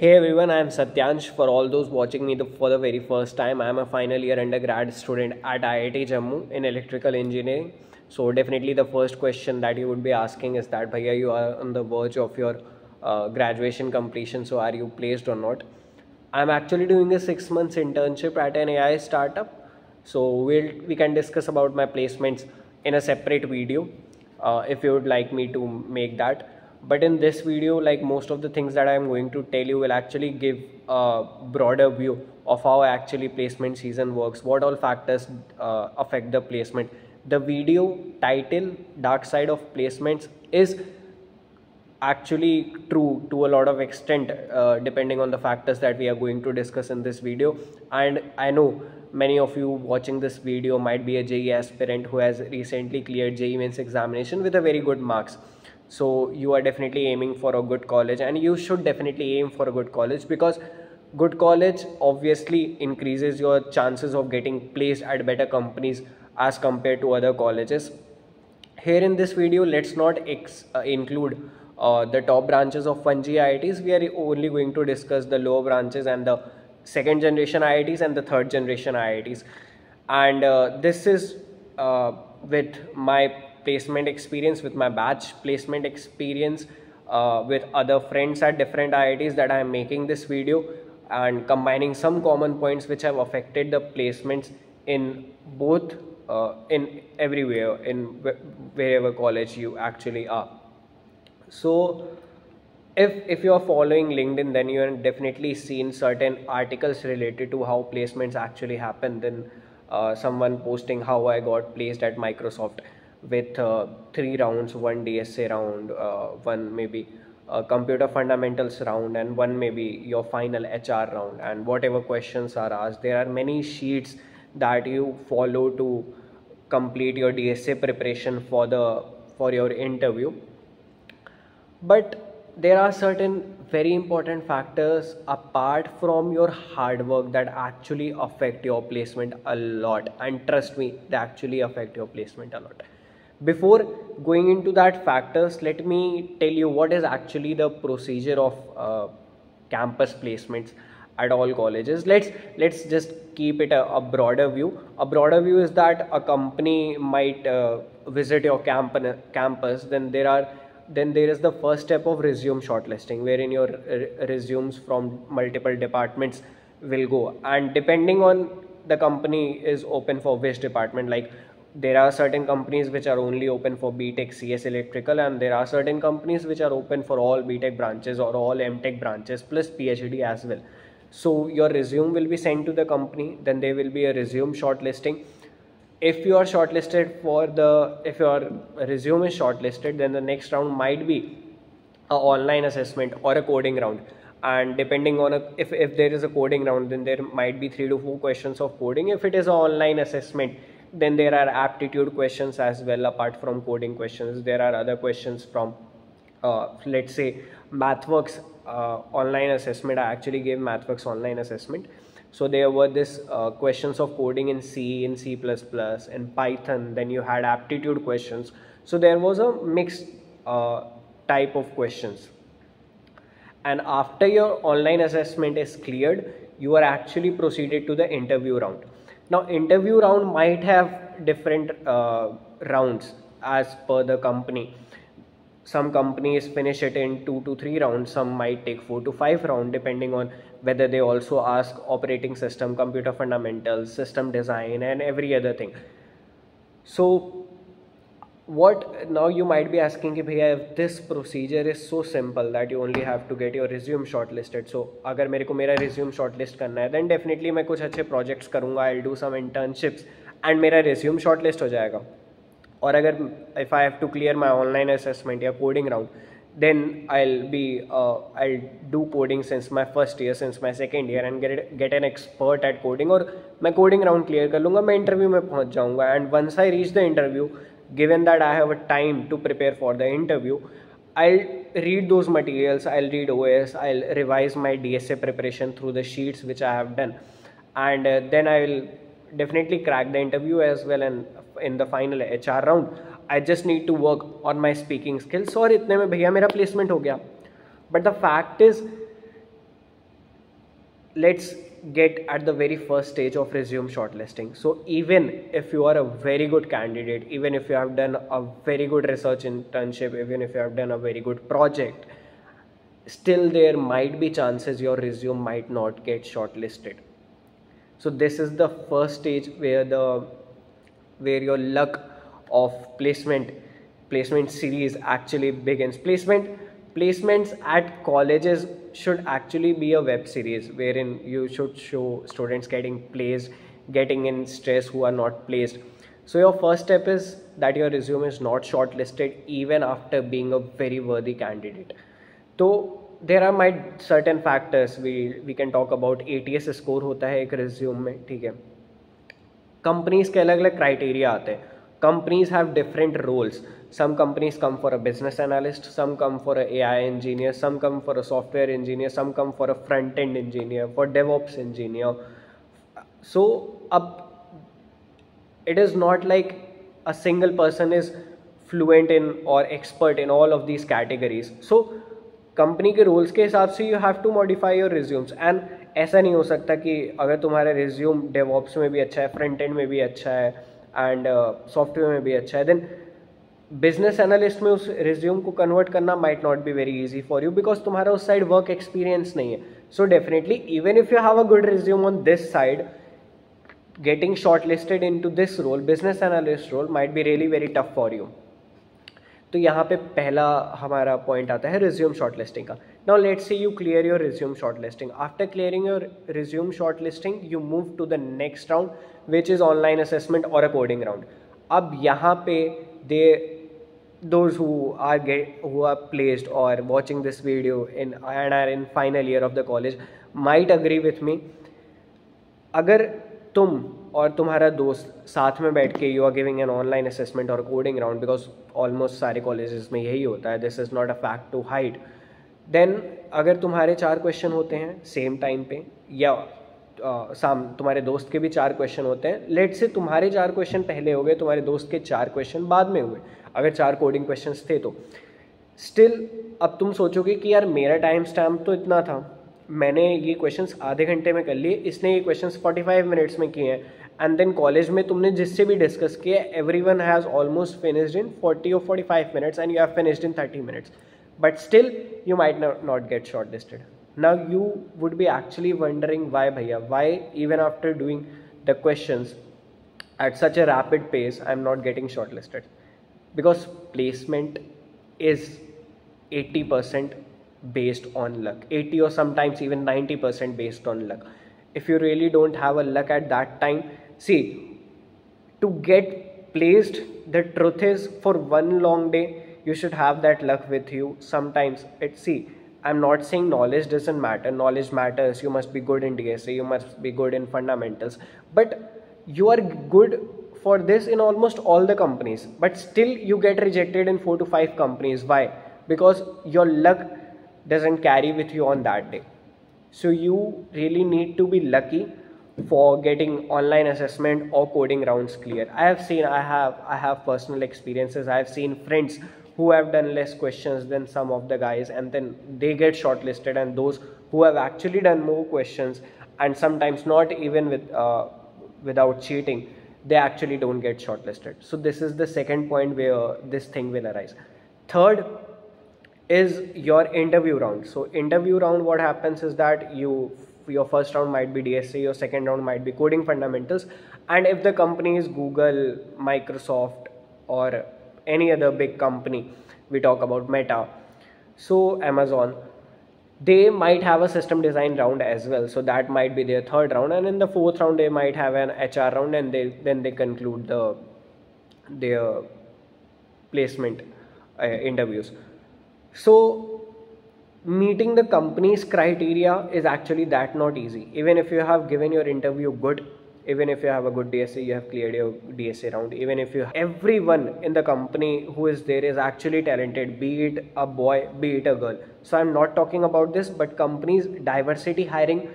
Hey everyone, I am Satyansh. For all those watching me the, for the very first time, I am a final year undergrad student at IIT Jammu in electrical engineering. So definitely the first question that you would be asking is that, Bhaiya, you are on the verge of your uh, graduation completion, so are you placed or not? I'm actually doing a six months internship at an AI startup. So we'll, we can discuss about my placements in a separate video uh, if you would like me to make that but in this video like most of the things that i'm going to tell you will actually give a broader view of how actually placement season works what all factors uh, affect the placement. The video title dark side of placements is actually true to a lot of extent uh, depending on the factors that we are going to discuss in this video. And i know many of you watching this video might be a JEE aspirant who has recently cleared JEE mains examination with a very good marks so you are definitely aiming for a good college and you should definitely aim for a good college because good college obviously increases your chances of getting placed at better companies as compared to other colleges. Here in this video let's not uh, include uh, the top branches of 1G IITs we are only going to discuss the lower branches and the second generation IITs and the third generation IITs and uh, this is uh, with my placement experience, with my batch placement experience, uh, with other friends at different IITs that I am making this video and combining some common points which have affected the placements in both uh, in everywhere in wherever college you actually are. So if if you are following linkedin then you have definitely seen certain articles related to how placements actually happen then uh, someone posting how i got placed at microsoft with uh, three rounds one dsa round uh, one maybe computer fundamentals round and one maybe your final hr round. And whatever questions are asked there are many sheets that you follow to complete your dsa preparation for the for your interview. But there are certain very important factors apart from your hard work that actually affect your placement a lot. And trust me they actually affect your placement a lot before going into that factors let me tell you what is actually the procedure of uh, campus placements at all colleges. Let's let's just keep it a, a, broader view. A broader view is that a company might uh, visit your camp campus then there are then there is the first step of resume shortlisting wherein your resumes from multiple departments will go. And depending on the company is open for which department like there are certain companies which are only open for BTech CS electrical and there are certain companies which are open for all BTech branches or all MTech branches plus PhD as well. So your resume will be sent to the company then there will be a resume shortlisting. If you are shortlisted for the if your resume is shortlisted then the next round might be a online assessment or a coding round and depending on a, if, if there is a coding round then there might be three to four questions of coding if it is an online assessment then there are aptitude questions as well apart from coding questions. There are other questions from uh, let's say mathworks uh, online assessment. I actually gave mathworks online assessment. So there were this uh, questions of coding in c in c++ in python. Then you had aptitude questions. So there was a mixed uh, type of questions. And after your online assessment is cleared you are actually proceeded to the interview round now interview round might have different uh, rounds as per the company. Some companies finish it in two to three rounds some might take four to five rounds depending on whether they also ask operating system computer fundamentals system design and every other thing. So what now you might be asking कि भैया this procedure is so simple that you only have to get your resume shortlisted so अगर मेरे को मेरा resume short list करना है then definitely मैं कुछ अच्छे प्रोजेक्ट्स करूँगा I do some internships and मेरा रिज्यूम शॉर्ट लिस्ट हो जाएगा। और अगर if I have to clear my online assessment या coding round then I be I do coding since my first year since my second year and get get an expert at coding और मैं coding round clear कर लूँगा, मैं interview में पहुँच जाऊँगा and once I reach the interview given that I have a time to prepare for the interview, I'll read those materials, I'll read OS, I'll revise my DSA preparation through the sheets which I have done, and uh, then I will definitely crack the interview as well. And in the final HR round, I just need to work on my speaking skills. और इतने में भैया मेरा placement हो गया. But the fact is, let's get at the very first stage of resume shortlisting. So even if you are a very good candidate even if you have done a very good research internship even if you have done a very good project still there might be chances your resume might not get shortlisted. So this is the first stage where the where your luck of placement placement series actually begins. Placement placements at colleges should actually be a web series wherein you should show students getting placed getting in stress who are not placed so your first step is that your resume is not shortlisted even after being a very worthy candidate so there are my certain factors we we can talk about ATS score होता है एक resume में ठीक है companies के अलग अलग criteria आते हैं companies have different roles some companies come for a business analyst some come for a ai engineer some come for a software engineer some come for a front end engineer for devops engineer so up it is not like a single person is fluent in or expert in all of these categories so company के roles के हिसाब से you have to modify your resumes and ऐसा नहीं हो सकता कि अगर तुम्हारा रिज्यूम डेवॉप्स में भी अच्छा है फ्रंट एंड में भी अच्छा है एंड सॉफ्टवेयर uh, में भी अच्छा है. देन बिज़नेस एनालिस्ट में उस रिज्यूम को कन्वर्ट करना might not be very easy for you because तुम्हारा उस साइड वर्क एक्सपीरियंस नहीं है. So definitely even if you have a good resume on this side getting getting shortlisted into this role business analyst role might be really very tough for you. तो यहाँ पे पहला हमारा point आता है resume shortlisting का. Now let's say you clear your resume shortlisting after clearing your resume shortlisting you move to the next round which is online assessment और a coding round अब यहाँ पे दे those who are get, who are placed or watching this video in, and are in final year of the college might agree with me. अगर तुम और तुम्हारा दोस्त साथ में बैठ के you are giving an online assessment और कोडिंग राउंड बिकॉज़ ऑलमोस्ट सारे कॉलेजेस में यही होता है this is not a fact to hide then अगर तुम्हारे चार क्वेश्चन होते हैं सेम टाइम पे या आ, साम तुम्हारे दोस्त के भी चार क्वेश्चन होते हैं लेट से तुम्हारे चार क्वेश्चन पहले हो गए तुम्हारे दोस्त के चार क्वेश्चन बाद में हुए अगर चार कोडिंग क्वेश्चन थे तो। स्टिल अब तुम सोचोगे कि यार मेरा टाइम स्टैम्प तो इतना था मैंने ये क्वेश्चंस आधे घंटे में कर लिए इसने ये क्वेश्चंस 45 मिनट्स में किए हैं एंड देन कॉलेज में तुमने जिससे भी डिस्कस किया everyone has almost finished in forty और forty five minutes and you have finished in thirty minutes but still you might not, not get shortlisted. Now you would be actually wondering why bhaiya why even after doing the questions at such a rapid pace i'm not getting shortlisted? Because placement is 80% based on luck. 80 or sometimes even 90% based on luck. If you really don't have a luck at that time see to get placed the truth is for one long day you should have that luck with you sometimes. It see i'm not saying knowledge doesn't matter. Knowledge matters. You must be good in dsa you must be good in fundamentals. But you are good for this in almost all the companies. But still you get rejected in 4 to 5 companies. Why? Because your luck doesn't carry with you on that day. So you really need to be lucky for getting online assessment or coding rounds clear. I have seen i have i have personal experiences. I have seen friends who have done less questions than some of the guys and then they get shortlisted and those who have actually done more questions and sometimes not even with uh, without cheating they actually don't get shortlisted so this is the second point where this thing will arise third is your interview round so interview round what happens is that you your first round might be DSA, your second round might be coding fundamentals. And if the company is Google, Microsoft, or any other big company, we talk about Meta, so Amazon, they might have a system design round as well. So that might be their third round, and in the fourth round they might have an HR round, and they then they conclude the their placement uh, interviews. So meeting the company's criteria is actually that not easy even if you have given your interview good even if you have a good dsa you have cleared your dsa round. Even if you everyone in the company who is there is actually talented be it a boy be it a girl. So i'm not talking about this but companies diversity hiring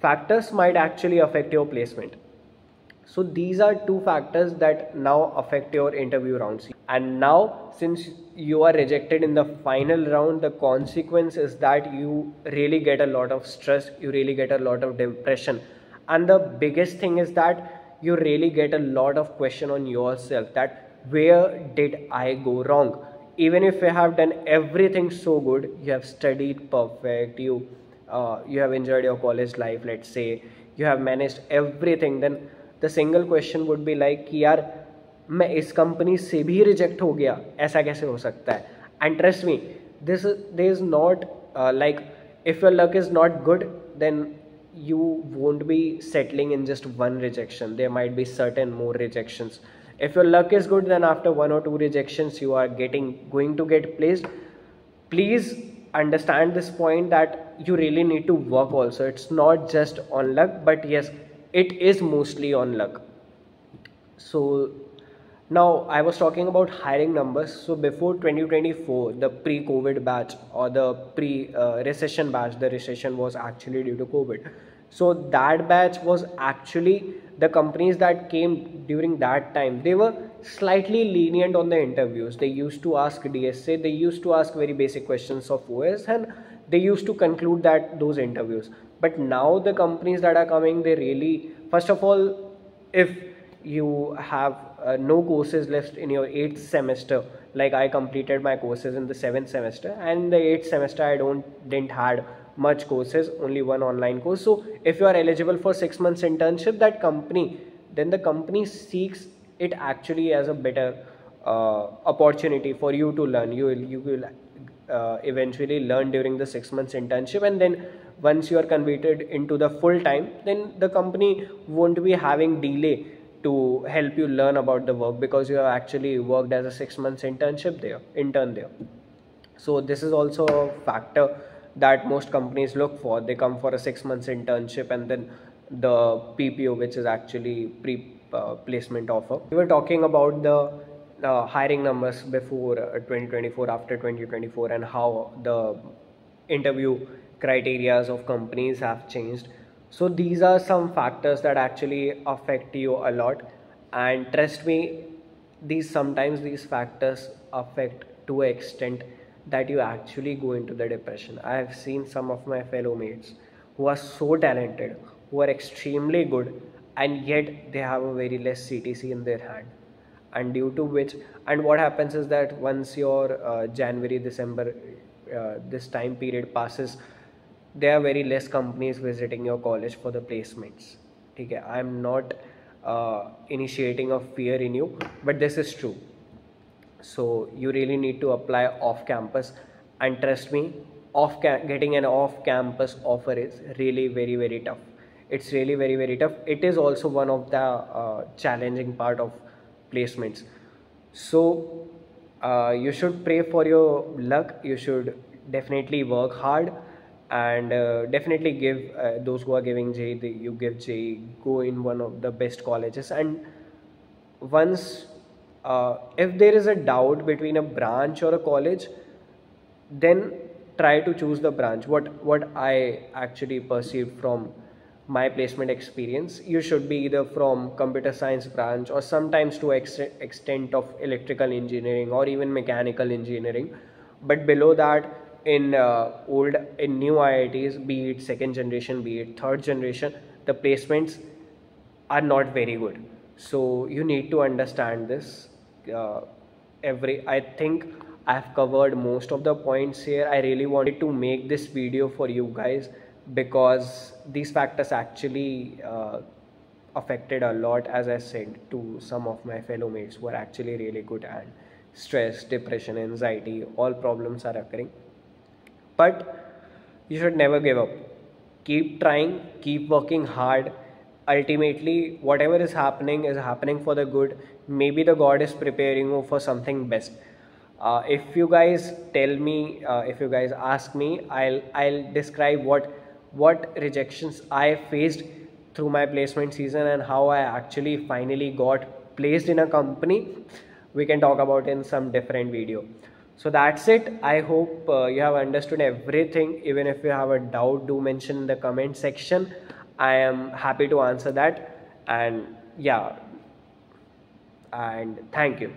factors might actually affect your placement. So these are two factors that now affect your interview rounds. And now since you are rejected in the final round the consequence is that you really get a lot of stress you really get a lot of depression and the biggest thing is that you really get a lot of question on yourself that where did i go wrong even if you have done everything so good you have studied perfect you uh, you have enjoyed your college life let's say you have managed everything then the single question would be like कि यार मैं इस company से भी reject हो गया ऐसा कैसे हो सकता है and trust me this they is not like if your luck is not good then you won't be settling in just one rejection. There might be certain more rejections. If your luck is good then after one or two rejections you are getting going to get placed. Please understand this point that you really need to work also. It's not just on luck but yes it is mostly on luck. So now i was talking about hiring numbers. So before 2024 the pre covid batch or the pre uh, recession batch the recession was actually due to covid. So that batch was actually the companies that came during that time. They were slightly lenient on the interviews. They used to ask dsa they used to ask very basic questions of os and they used to conclude that those interviews. But now the companies that are coming they really first of all if you have uh, no courses left in your eighth semester. Like i completed my courses in the seventh semester and the eighth semester i don't didn't had much courses only one online course. So if you are eligible for six months internship that company then the company seeks it actually as a better uh, opportunity for you to learn. You will you will uh, eventually learn during the six months internship and then once you are converted into the full time then the company won't be having delay to help you learn about the work because you have actually worked as a six months internship there intern there. So this is also a factor that most companies look for. They come for a six months internship and then the ppo which is actually pre uh, placement offer. We were talking about the uh, hiring numbers before uh, 2024 after 2024 and how the interview criterias of companies have changed so these are some factors that actually affect you a lot. And trust me these sometimes these factors affect to an extent that you actually go into the depression. I have seen some of my fellow mates who are so talented who are extremely good and yet they have a very less ctc in their hand. And due to which and what happens is that once your uh, january december uh, this time period passes there are very less companies visiting your college for the placements. okay i'm not uh, initiating a fear in you but this is true. So you really need to apply off campus. And trust me off getting an off campus offer is really very very tough. It's really very very tough. It is also one of the uh, challenging part of placements. So uh, you should pray for your luck. You should definitely work hard and uh, definitely give uh, those who are giving JEE, you give JEE, go in one of the best colleges. And once, uh, if there is a doubt between a branch or a college, then try to choose the branch. What what I actually perceived from my placement experience, you should be either from computer science branch or sometimes to ex- extent of electrical engineering or even mechanical engineering. But below that, in uh, old in new IITs, be it second generation, be it third generation, the placements are not very good. So you need to understand this. Uh, every I think I've covered most of the points here. I really wanted to make this video for you guys because these factors actually uh, affected a lot as I said to some of my fellow mates who are actually really good and stress, depression, anxiety, all problems are occurring but you should never give up. Keep trying keep working hard. Ultimately whatever is happening is happening for the good. Maybe the god is preparing you for something best. Uh, if you guys tell me uh, if you guys ask me i'll i'll describe what what rejections i faced through my placement season and how i actually finally got placed in a company we can talk about in some different video so that's it. I hope uh, you have understood everything. Even if you have a doubt do mention in the comment section. I am happy to answer that. And yeah. And thank you